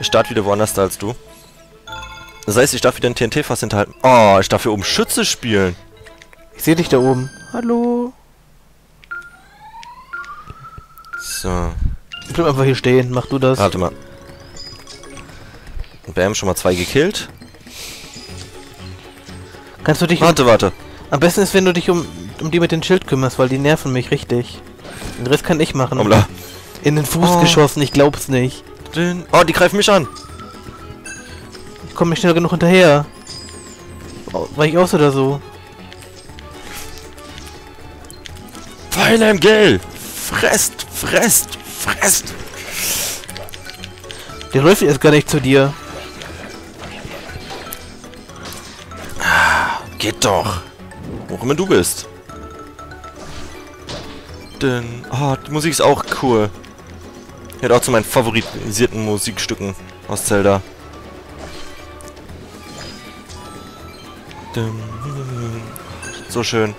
Ich starte wieder woanders da als du. Das heißt, ich darf wieder ein TNT-Fass hinterhalten. Oh, ich darf hier oben Schütze spielen. Ich sehe dich da oben. Hallo. So, Ich bleib einfach hier stehen. Mach du das. warte mal. Bam, schon mal zwei gekillt. Kannst du dich... Um, Warte, warte. am besten ist, wenn du dich um, um die mit dem Schild kümmerst, weil die nerven mich richtig. Den Rest kann ich machen. Hoppla. In den Fuß Oh. geschossen, ich glaub's nicht. Den- Oh, die greifen mich an. Ich komme nicht schnell genug hinterher. War ich aus oder so? Pfeile im Gel. Fresst, fresst, fresst. Der läuft erst gar nicht zu dir. Geht doch. Wo immer du bist. Denn, oh, die Musik ist auch cool. Gehört auch zu meinen favorisierten Musikstücken aus Zelda. So schön.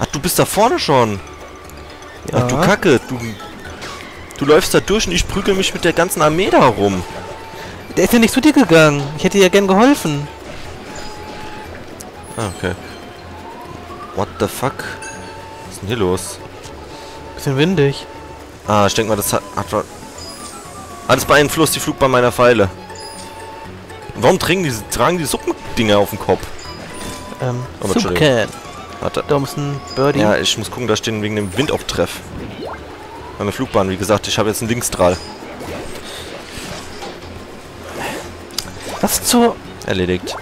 Ach, du bist da vorne schon. Ach du Kacke, du... Du läufst da durch und ich prügel mich mit der ganzen Armee da rum. Der ist ja nicht zu dir gegangen. Ich hätte dir ja gern geholfen. Ah, okay. What the fuck? Was ist denn hier los? Bisschen windig. Ah, ich denke mal, das hat... hat ah, das beeinflusst die Flugbahn meiner Pfeile. Warum tragen die, tragen die Suppendinger auf dem Kopf? Ähm, Aber Soup Entschuldigung. Can. Warte. Da ist ein Birdie. Ja, ich muss gucken, da stehen wegen dem Wind auf Treff. Meine Flugbahn, wie gesagt, ich habe jetzt einen Linksstrahl. Was zur... Erledigt.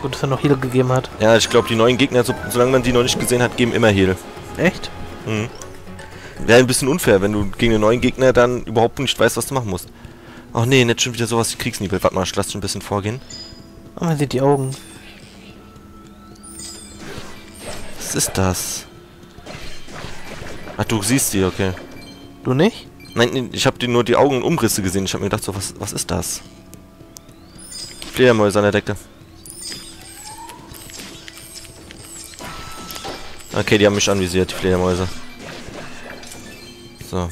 Gut, dass er noch Heal gegeben hat. Ja, ich glaube, die neuen Gegner, so, solange man die noch nicht gesehen hat, geben immer Heal. Echt? Mhm. Wäre ein bisschen unfair, wenn du gegen einen neuen Gegner dann überhaupt nicht weißt, was du machen musst. Ach nee, nicht schon wieder sowas wie Kriegsnibel. Warte mal, ich lass schon ein bisschen vorgehen. Oh, man sieht die Augen. Was ist das? Ach, du siehst die, okay. Du nicht? Nein, nee, ich habe dir nur die Augen und Umrisse gesehen. Ich habe mir gedacht, so, was, was ist das? Fledermäuse an der Decke. Okay, die haben mich anvisiert, die Fledermäuse. So.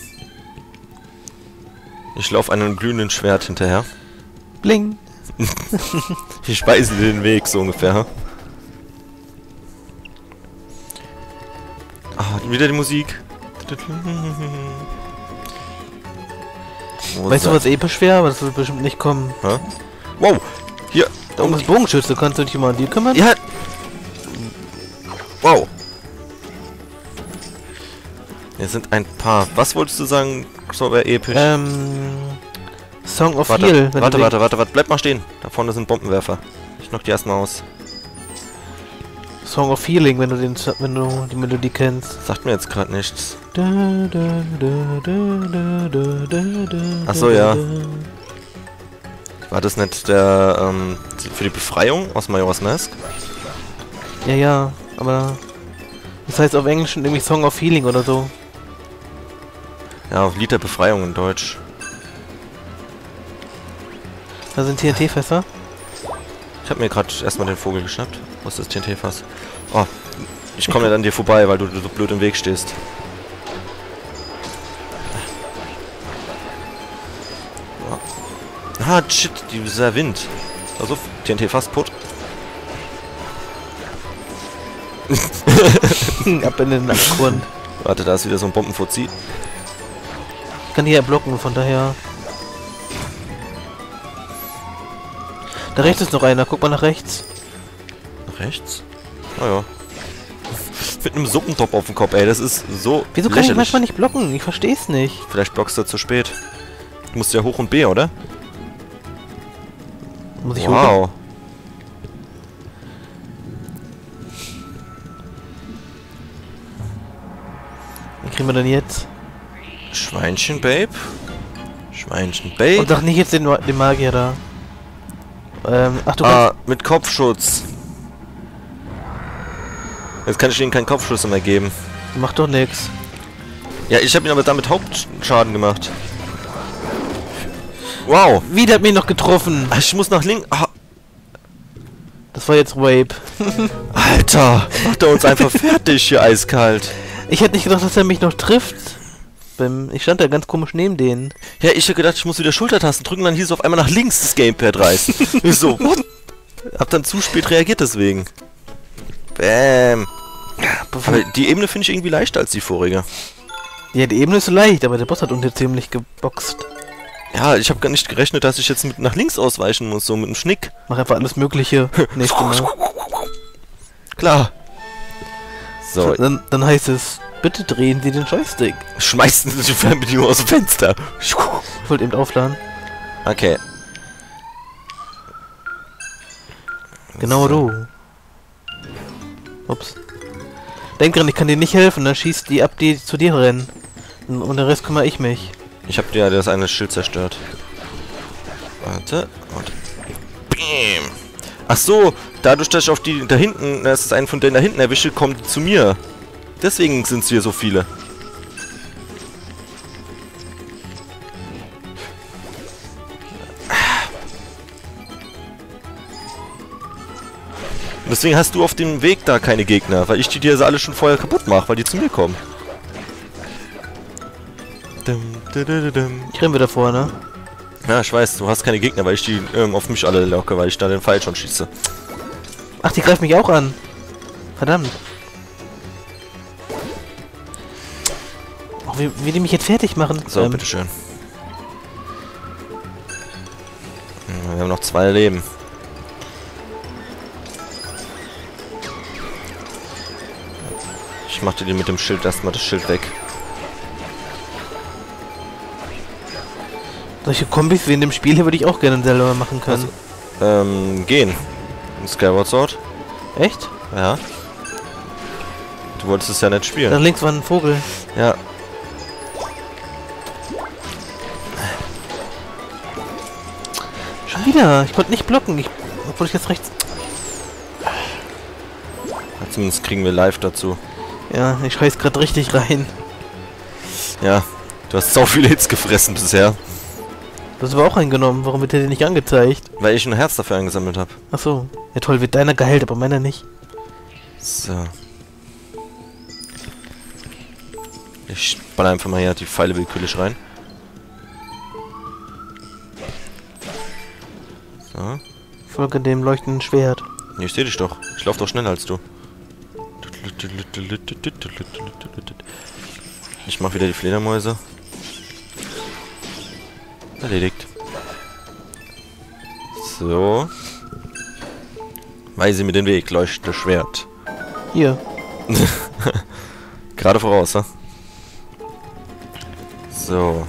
Ich laufe einem glühenden Schwert hinterher. Bling. Ich speise den Weg, so ungefähr. Ah, wieder die Musik. Wo Weißt du, was episch wäre? Aber das wird bestimmt nicht kommen. Hä? Wow! Hier! Da oben ist Bogenschütze. Kannst du dich mal um die kümmern? Ja! Wow! Hier sind ein paar. Was wolltest du sagen? So wäre episch. Ähm... Song of warte, Heal. warte, warte, warte, warte, bleib mal stehen. Da vorne sind Bombenwerfer. Ich knock die erstmal aus. Song of Healing, wenn du den, wenn du die Melodie kennst. Sagt mir jetzt gerade nichts. Da, da, da, da, da, da, da, da, Ach so, ja. War das nicht der, ähm, für die Befreiung aus Majora's Mask? Ja, ja, aber... Das heißt auf Englisch irgendwie Song of Healing oder so. Ja, Lied der Befreiung in Deutsch. Da sind TNT-Fässer. Ich habe mir gerade erstmal den Vogel geschnappt. Wo ist das TNT-Fass? Oh, ich komme ja an dir vorbei, weil du, du so blöd im Weg stehst. Ah, shit, dieser Wind. Also, TNT-Fass putt. Ab in den Abgrund. Warte, da ist wieder so ein Bombenfuzzi. Ich kann die ja blocken, von daher... Da rechts ist noch einer. Guck mal nach rechts. Nach rechts? Ah ja. Mit einem Suppentopf auf dem Kopf, ey. Das ist so Wieso kann ich lächerlich. manchmal nicht blocken? Ich versteh's nicht. Vielleicht blockst du zu spät. Du musst ja hoch und B, oder? Muss ich hoch? wow. Was kriegen wir denn jetzt? Schweinchen, Babe. Schweinchen, Babe. Und sag nicht jetzt den, den Magier da. Ähm, ach du ah, mit Kopfschutz. Jetzt kann ich ihnen keinen Kopfschuss mehr geben. kannst, mach doch nix. Ja, ich habe ihn aber damit Hauptschaden gemacht. Wow. Wieder hat mich noch getroffen. Ah, Ich muss nach links. Ah, Das war jetzt Rape. Alter. Macht er uns einfach fertig hier eiskalt. Ich hätte nicht gedacht, dass er mich noch trifft. Beim, ich stand da ganz komisch neben denen. Ja, ich hab gedacht, ich muss wieder Schultertasten drücken, dann hieß es auf einmal nach links das Gamepad reißen. ich so, what? Hab dann zu spät reagiert deswegen. Bäm. Aber die Ebene finde ich irgendwie leichter als die vorige. Ja, die Ebene ist so leicht, aber der Boss hat unter ziemlich geboxt. Ja, ich habe gar nicht gerechnet, dass ich jetzt mit nach links ausweichen muss, so mit einem Schnick. Mach einfach alles Mögliche. Nächstes Mal. Klar. So, Dann, dann heißt es, bitte drehen Sie den Joystick. schmeißen Sie die Fernbedienung aus dem Fenster. Ich wollte eben aufladen. Okay. Genau So. du. Ups. Denk dran, ich kann dir nicht helfen, dann schießt die ab, die zu dir rennen. Und um den Rest kümmere ich mich. Ich habe dir das eine Schild zerstört. Warte. Und. Bam. Ach so, dadurch, dass ich auf die da hinten, dass es einen von denen da hinten erwische, kommen die zu mir. Deswegen sind es hier so viele. Und Deswegen hast du auf dem Weg da keine Gegner, weil ich die dir alle schon vorher kaputt mache, weil die zu mir kommen. Ich renne wieder vor, ne? Ja, ich weiß, du hast keine Gegner, weil ich die ähm, auf mich alle locke, weil ich da den Pfeil schon schieße. Ach, die greift mich auch an. Verdammt. Oh, wie, wie die mich jetzt fertig machen. So, Ähm, bitteschön. Hm, Wir haben noch zwei Leben. Ich machte dir mit dem Schild erstmal das Schild weg. Solche Kombis wie in dem Spiel hier würde ich auch gerne selber machen können. Ähm, gehen. Ein Skyward Sword? Echt? Ja. Du wolltest es ja nicht Da spielen. links war ein Vogel. Ja. Wieder. Ich konnte nicht blocken. Ich, obwohl ich jetzt rechts... Zumindest kriegen wir live dazu. Ja, ich scheiß gerade richtig rein. Ja. Du hast so viele Hits gefressen bisher. Du hast aber auch eingenommen. Warum wird der dir nicht angezeigt? Weil ich ein Herz dafür eingesammelt habe. Ach so. Ja toll, wird deiner geheilt, aber meiner nicht. So. Ich baller einfach mal hier die Pfeile willkürlich rein. So. Folge dem leuchtenden Schwert. Ich seh dich doch. Ich lauf doch schneller als du. Ich mach wieder die Fledermäuse. Erledigt. So. Weise mir den Weg, leuchte Schwert. Hier. Gerade voraus, ne? So.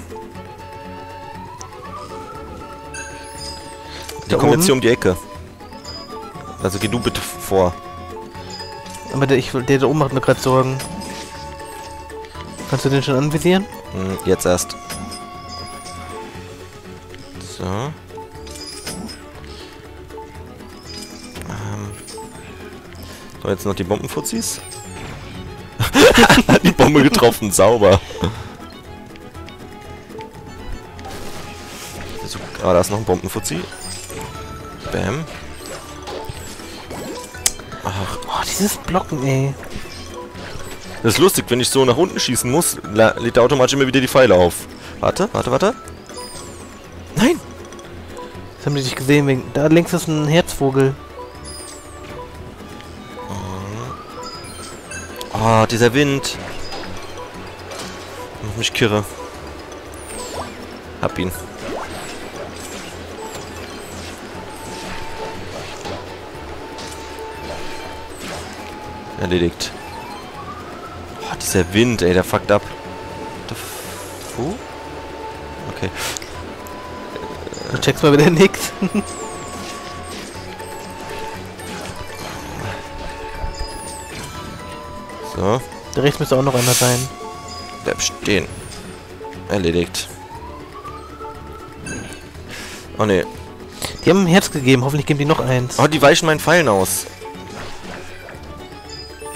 Die Da kommen jetzt oben? hier um die Ecke. Also geh du bitte vor. Aber der, ich, der da oben macht mir gerade Sorgen. Kannst du den schon anvisieren? Hm, jetzt erst. So. Ähm. So, jetzt noch die Bombenfuzis. Hat die Bombe getroffen, sauber. Ah, da ist noch ein Bombenfuzzi. Bam. Ach, Oh, dieses Blocken, ey. das ist lustig, wenn ich so nach unten schießen muss, lädt er automatisch immer wieder die Pfeile auf. Warte, warte, warte. Nein! Das haben die nicht gesehen. Wegen, da links ist ein Herzvogel. Oh, dieser Wind. Macht mich kirre. Hab ihn. Erledigt. Oh, dieser Wind, ey, der fuckt ab. The Fu? Okay. Du checkst mal wieder nix. So, Da rechts müsste auch noch einer sein. bleib stehen. Erledigt. Oh ne. Die haben ein Herz gegeben. Hoffentlich geben die noch eins. Oh, die weichen meinen Pfeilen aus.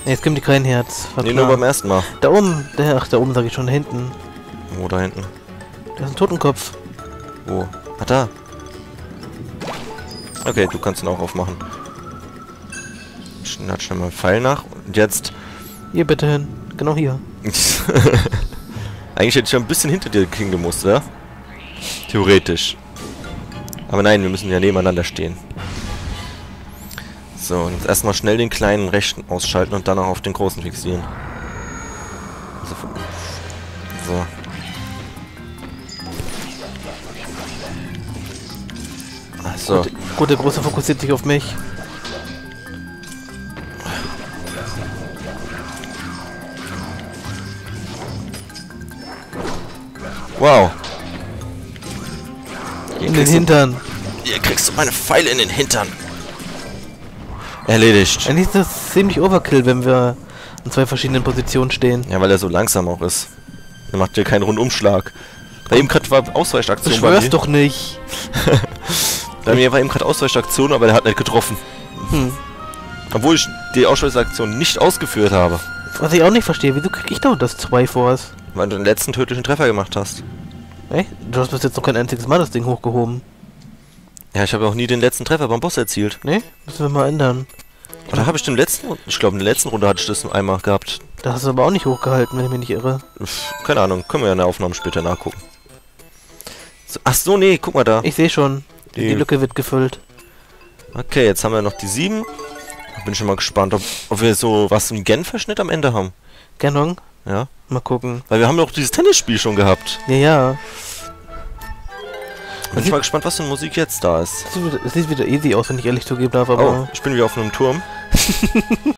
Nee, jetzt geben die kein Herz. Klar. nur beim ersten Mal. Da oben. Der, ach, da oben sage ich schon. Da hinten. Wo, da hinten? Da ist ein Totenkopf. Wo? Ah, da. Okay, du kannst ihn auch aufmachen. Schnapp schnell mal einen Pfeil nach. Und jetzt... Hier bitte hin. Genau hier. Eigentlich hätte ich ja ein bisschen hinter dir hingemusst, oder? Theoretisch. Aber nein, wir müssen ja nebeneinander stehen. So, und jetzt erstmal schnell den kleinen rechten ausschalten und dann auch auf den großen fixieren. So. so. Gut, gut, der Große fokussiert sich auf mich. Wow. Hier In den du, Hintern. hier kriegst du meine Pfeile in den Hintern. Erledigt. Eigentlich ist das ziemlich Overkill, wenn wir in zwei verschiedenen Positionen stehen. Ja, weil er so langsam auch ist. Er macht ja keinen Rundumschlag. Bei ihm gerade war Ausweichaktion. Du schwörst doch nicht. Bei mir war eben gerade Ausweichaktion, aber er hat nicht getroffen. Hm. Obwohl ich die Ausweichaktion nicht ausgeführt habe. Was ich auch nicht verstehe, wieso krieg ich da das zwei Force? Weil du den letzten tödlichen Treffer gemacht hast. Ey, du hast bis jetzt noch kein einziges Mal das Ding hochgehoben. Ja, ich habe auch nie den letzten Treffer beim Boss erzielt. Ne? Müssen wir mal ändern. Oder habe ich den letzten? Ich glaube, in der letzten Runde hatte ich das einmal gehabt. Da hast du aber auch nicht hochgehalten, wenn ich mich nicht irre. Keine Ahnung, können wir ja in der Aufnahme später nachgucken. So, ach so, nee, guck mal da. Ich sehe schon. Die, Die- Lücke wird gefüllt. Okay, jetzt haben wir noch die sieben. Bin schon mal gespannt, ob, ob wir so was im Gen-Verschnitt am Ende haben. Genong? Ja. Mal gucken. Weil wir haben doch dieses Tennisspiel schon gehabt. Ja, ja. Bin ich mal gespannt, was für eine Musik jetzt da ist. Es sieht wieder, easy aus, wenn ich ehrlich zugeben darf, aber... Oh, ich bin wieder auf einem Turm.